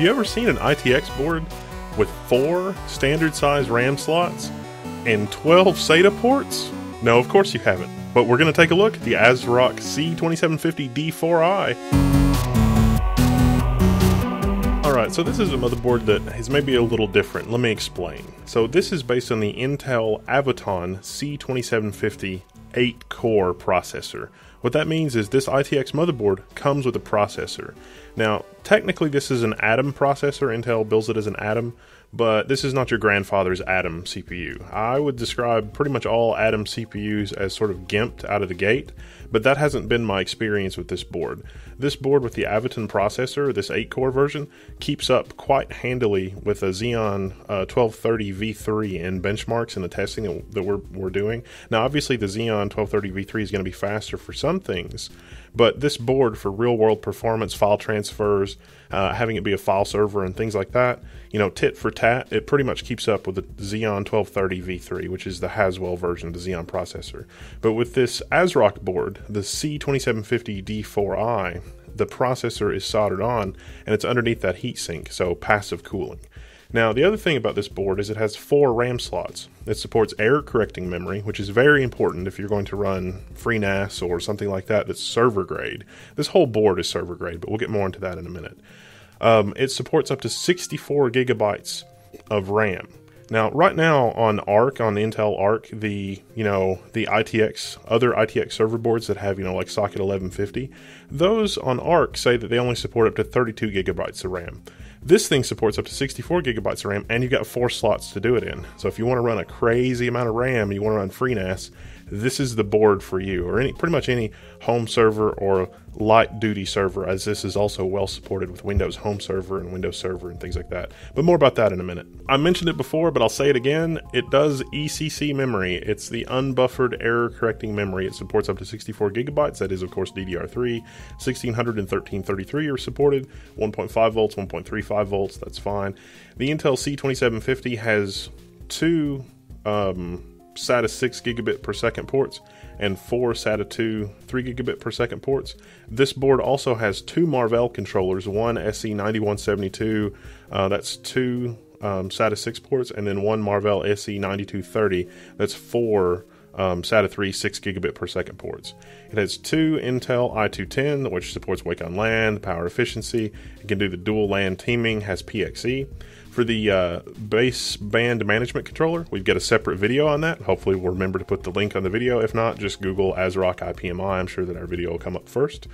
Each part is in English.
You ever seen an ITX board with four standard size RAM slots and 12 SATA ports? No, of course you haven't. But we're going to take a look at the ASRock C2750D4i. Alright, so this is a motherboard that is maybe a little different. Let me explain. So this is based on the Intel Avoton C2750 8 core processor. What that means is this ITX motherboard comes with a processor. Now, technically, this is an Atom processor. Intel builds it as an Atom, but this is not your grandfather's Atom CPU. I would describe pretty much all Atom CPUs as sort of gimped out of the gate, but that hasn't been my experience with this board. This board with the Avoton processor, this 8 core version, keeps up quite handily with a Xeon uh, 1230 V3 in benchmarks and the testing that we're, we're doing. Now, obviously, the Xeon 1230 V3 is going to be faster for some things, but this board for real world performance, file transfers, uh, having it be a file server and things like that, you know, tit for tat, it pretty much keeps up with the Xeon 1230 V3, which is the Haswell version of the Xeon processor. But with this ASRock board, the C2750D4i, the processor is soldered on and it's underneath that heatsink, so passive cooling. Now, the other thing about this board is it has four RAM slots. It supports error correcting memory, which is very important if you're going to run FreeNAS or something like that that's server grade. This whole board is server grade, but we'll get more into that in a minute. Um, it supports up to 64 gigabytes of RAM. Now, right now on ARK, on Intel ARK, the you know the ITX other ITX server boards that have you know like socket 1150, those on ARK say that they only support up to 32 gigabytes of RAM. This thing supports up to 64 gigabytes of RAM, and you've got four slots to do it in. So if you want to run a crazy amount of RAM, you want to run FreeNAS, this is the board for you, or any pretty much any home server or light duty server, as this is also well supported with Windows Home Server and Windows Server and things like that. But more about that in a minute. I mentioned it before, but I'll say it again. It does ECC memory. It's the unbuffered error correcting memory. It supports up to 64 gigabytes. That is, of course, DDR3. 1600 and 1333 are supported. 1.5 volts, 1.35 volts. That's fine. The Intel C2750 has two. Um, SATA 6 gigabit per second ports and four SATA 2 3 gigabit per second ports. This board also has two Marvell controllers, one SE9172, uh, that's two um, SATA 6 ports, and then one Marvell SE9230, that's four um, SATA 3 6 gigabit per second ports. It has two Intel i210, which supports Wake on LAN, power efficiency. It can do the dual LAN teaming, has PXE. For the uh, baseband management controller, we've got a separate video on that. Hopefully, we'll remember to put the link on the video. If not, just Google ASRock IPMI. I'm sure that our video will come up first.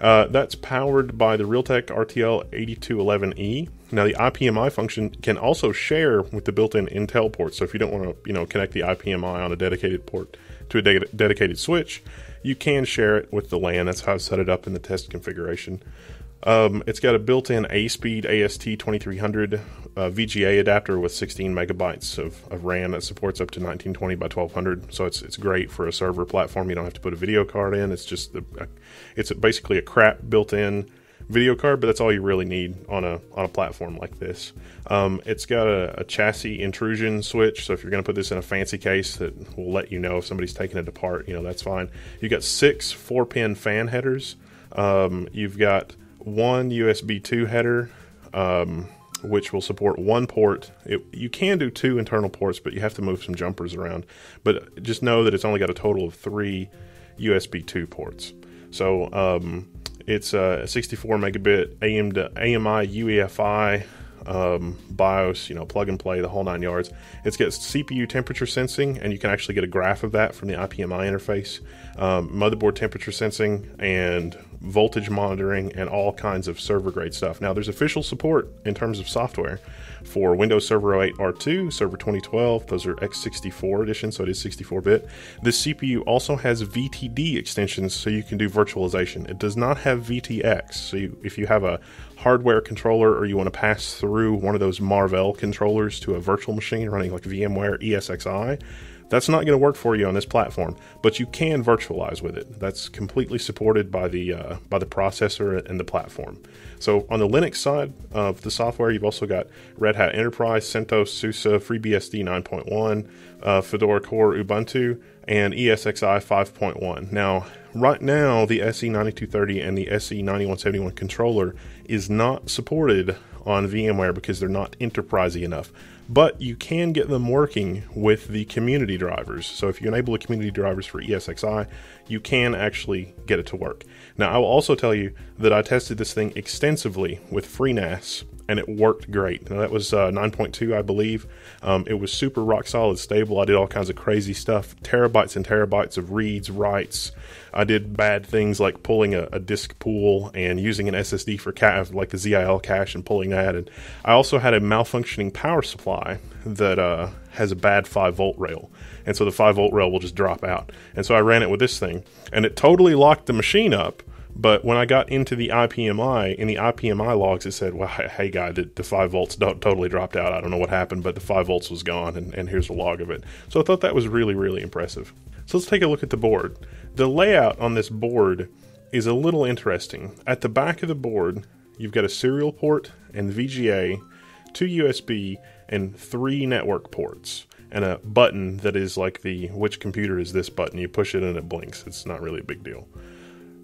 Uh, that's powered by the Realtek RTL 8211E. Now, the IPMI function can also share with the built-in Intel port. So, if you don't want to, you know, connect the IPMI on a dedicated port to a de- dedicated switch, you can share it with the LAN. That's how I set it up in the test configuration. Um, it's got a built-in ASPEED AST2300 uh, VGA adapter with 16 megabytes of, of, RAM that supports up to 1920 by 1200. So it's it's great for a server platform. You don't have to put a video card in. It's just the, it's basically a crap built-in video card, but that's all you really need on a on a platform like this. Um, it's got a, a, chassis intrusion switch, so if you're going to put this in a fancy case that will let you know if somebody's taking it apart, you know that's fine. You've got six four-pin fan headers. Um, you've got one USB 2 header, um, which will support one port. It, you can do two internal ports, but you have to move some jumpers around. But just know that it's only got a total of three USB 2 ports. So um, it's a 64 megabit AMI UEFI um, BIOS, you know, plug and play, the whole nine yards. It's got CPU temperature sensing, and you can actually get a graph of that from the IPMI interface, um, motherboard temperature sensing, and voltage monitoring, and all kinds of server grade stuff. Now, there's official support in terms of software for Windows Server 08 R2, Server 2012. Those are x64 edition, so it is 64 bit. This CPU also has VTD extensions, so you can do virtualization. It does not have VTX, so you, if you have a hardware controller or you want to pass through one of those Marvell controllers to a virtual machine running like VMware ESXi, that's not going to work for you on this platform, but you can virtualize with it. That's completely supported by the uh, by the processor and the platform. So on the Linux side of the software, you've also got Red Hat Enterprise, CentOS, SUSE, FreeBSD 9.1, uh, Fedora Core, Ubuntu, and ESXi 5.1. Now, right now, the SE9230 and the SE9171 controller is not supported on VMware because they're not enterprisey enough. But you can get them working with the community drivers. So if you enable the community drivers for ESXi, you can actually get it to work. Now, I will also tell you that I tested this thing extensively with FreeNAS and it worked great. Now, that was uh, 9.2, I believe. Um, it was super rock solid, stable. I did all kinds of crazy stuff, terabytes and terabytes of reads, writes. I did bad things like pulling a, a disk pool and using an SSD for ca- like the ZIL cache and pulling. And I also had a malfunctioning power supply that uh, has a bad 5 volt rail. And so the 5 volt rail will just drop out. And so I ran it with this thing, and it totally locked the machine up but when I got into the IPMI, in the IPMI logs, it said, well, hey, guy, the, the 5 volts totally dropped out. I don't know what happened, but the 5 volts was gone, and, and here's a log of it. So I thought that was really, really impressive. So let's take a look at the board. The layout on this board is a little interesting. At the back of the board, you've got a serial port and VGA, two USB, and three network ports and a button that is like the which computer is this button. You push it and it blinks. It's not really a big deal.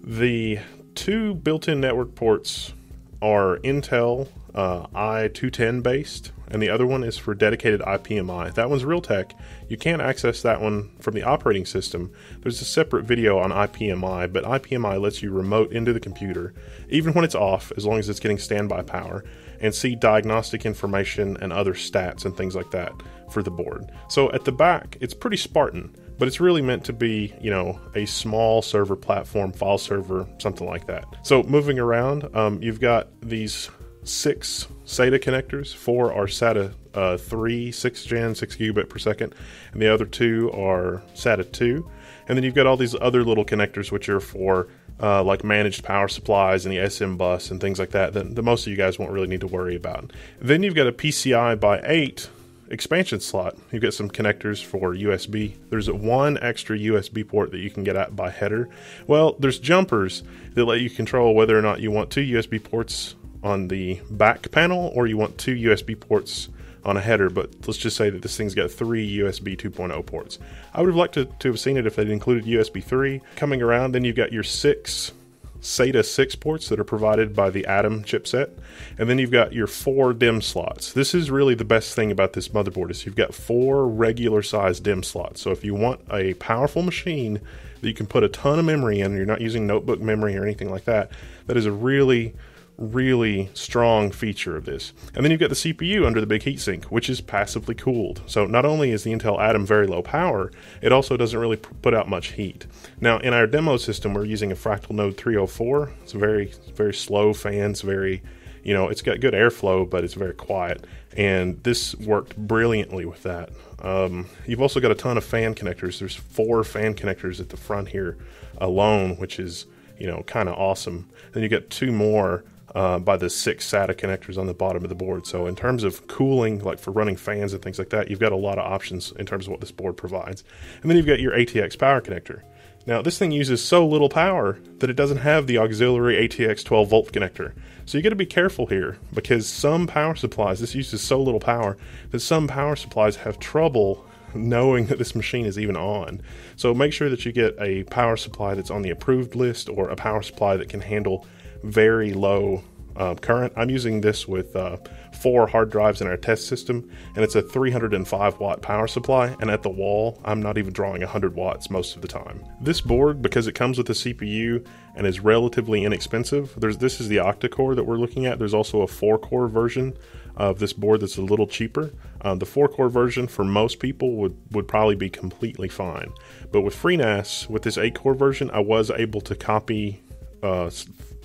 The two built in network ports are Intel uh, i210 based, and the other one is for dedicated IPMI. That one's Realtek. You can't access that one from the operating system. There's a separate video on IPMI, but IPMI lets you remote into the computer, even when it's off, as long as it's getting standby power, and see diagnostic information and other stats and things like that for the board. So at the back, it's pretty Spartan but it's really meant to be, you know, a small server platform, file server, something like that. So moving around, um, you've got these six SATA connectors. Four are SATA uh, 3, 6 gen, 6 gigabit per second, and the other two are SATA 2. And then you've got all these other little connectors, which are for uh, like managed power supplies and the SM bus and things like that, that, that most of you guys won't really need to worry about. Then you've got a PCI by 8 expansion slot. You've got some connectors for USB. There's one extra USB port that you can get at by header. Well, there's jumpers that let you control whether or not you want two USB ports on the back panel or you want two USB ports on a header, but let's just say that this thing's got three USB 2.0 ports. I would have liked to, to have seen it if they'd included USB 3. Coming around, then you've got your six SATA 6 ports that are provided by the Atom chipset. And then you've got your four DIMM slots. This is really the best thing about this motherboard is you've got four regular size DIMM slots. So if you want a powerful machine that you can put a ton of memory in, you're not using notebook memory or anything like that, that is a really really strong feature of this. And then you've got the CPU under the big heatsink, which is passively cooled. So not only is the Intel Atom very low power, it also doesn't really put out much heat. Now in our demo system, we're using a Fractal Node 304. It's very very slow fans, very you know, it's got good airflow, but it's very quiet. And this worked brilliantly with that. Um, you've also got a ton of fan connectors. There's four fan connectors at the front here alone, which is you know kind of awesome. Then you get two more uh, by the six SATA connectors on the bottom of the board. So in terms of cooling, like for running fans and things like that, you've got a lot of options in terms of what this board provides. And then you've got your ATX power connector. Now this thing uses so little power that it doesn't have the auxiliary ATX 12 volt connector. So you got to be careful here because some power supplies, this uses so little power that some power supplies have trouble knowing that this machine is even on. So make sure that you get a power supply that's on the approved list or a power supply that can handle very low uh, current. I'm using this with uh, four hard drives in our test system, and it's a 305 watt power supply. And at the wall, I'm not even drawing 100 watts most of the time. This board, because it comes with a CPU and is relatively inexpensive, there's this is the octa core that we're looking at. There's also a four core version of this board that's a little cheaper. Uh, the four core version for most people would, would probably be completely fine. But with FreeNAS, with this eight core version, I was able to copy uh,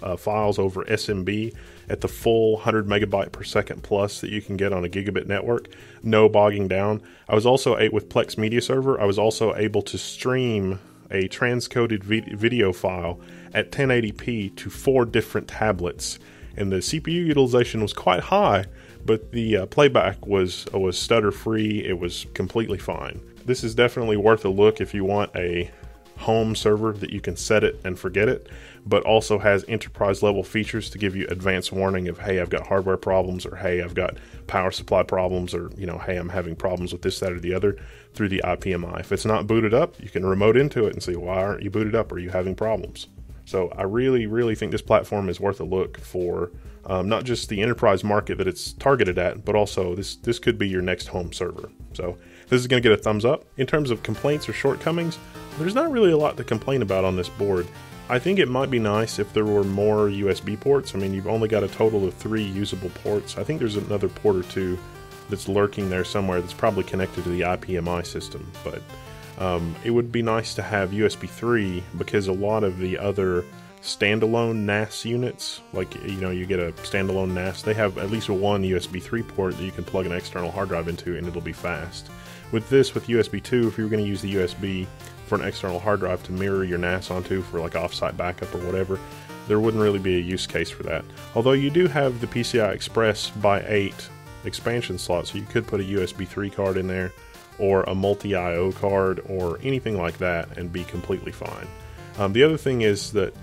uh, files over SMB at the full 100 megabyte per second plus that you can get on a gigabit network, no bogging down. I was also with Plex Media Server. I was also able to stream a transcoded video file at 1080p to four different tablets, and the CPU utilization was quite high, but the uh, playback was was stutter free. It was completely fine. This is definitely worth a look if you want a home server that you can set it and forget it, but also has enterprise level features to give you advanced warning of, hey, I've got hardware problems, or hey, I've got power supply problems, or, you know, hey, I'm having problems with this, that, or the other through the IPMI. If it's not booted up, you can remote into it and see, why aren't you booted up? Are you having problems? So I really, really think this platform is worth a look for um, not just the enterprise market that it's targeted at, but also this this could be your next home server. So this is going to get a thumbs up. In terms of complaints or shortcomings, there's not really a lot to complain about on this board. I think it might be nice if there were more USB ports. I mean, you've only got a total of three usable ports. I think there's another port or two that's lurking there somewhere that's probably connected to the IPMI system, but um, it would be nice to have USB 3 because a lot of the other standalone NAS units, like you know, you get a standalone NAS, they have at least one USB 3 port that you can plug an external hard drive into and it'll be fast. With this, with USB 2, if you were going to use the USB for an external hard drive to mirror your NAS onto for like offsite backup or whatever, there wouldn't really be a use case for that. Although you do have the PCI Express by 8 expansion slot, so you could put a USB 3 card in there or a multi IO card or anything like that and be completely fine. Um, the other thing is that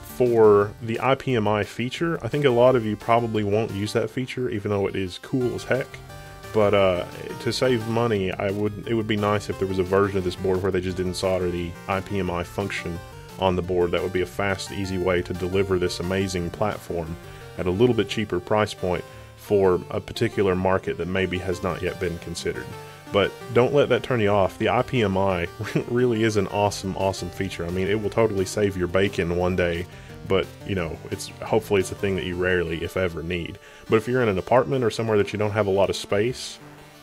for the IPMI feature, I think a lot of you probably won't use that feature, even though it is cool as heck. But uh, to save money, I would it would be nice if there was a version of this board where they just didn't solder the IPMI function on the board. That would be a fast, easy way to deliver this amazing platform at a little bit cheaper price point for a particular market that maybe has not yet been considered. But don't let that turn you off. The IPMI really is an awesome, awesome feature. I mean, it will totally save your bacon one day, but you know, it's hopefully it's a thing that you rarely, if ever, need. But if you're in an apartment or somewhere that you don't have a lot of space,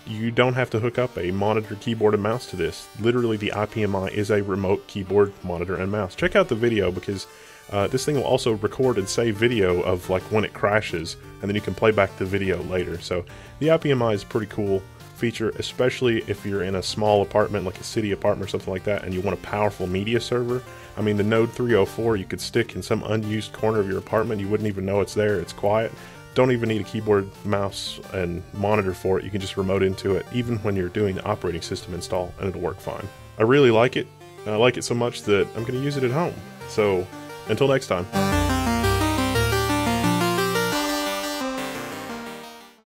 you don't have to hook up a monitor, keyboard, and mouse to this. Literally, the IPMI is a remote keyboard, monitor, and mouse. Check out the video because uh, this thing will also record and save video of like when it crashes, and then you can play back the video later. So the IPMI is pretty cool feature, especially if you're in a small apartment, like a city apartment or something like that, and you want a powerful media server. I mean, the Node 304 you could stick in some unused corner of your apartment. You wouldn't even know it's there. It's quiet. Don't even need a keyboard, mouse, and monitor for it. You can just remote into it, even when you're doing the operating system install, and it'll work fine. I really like it. I like it so much that I'm going to use it at home. So until next time.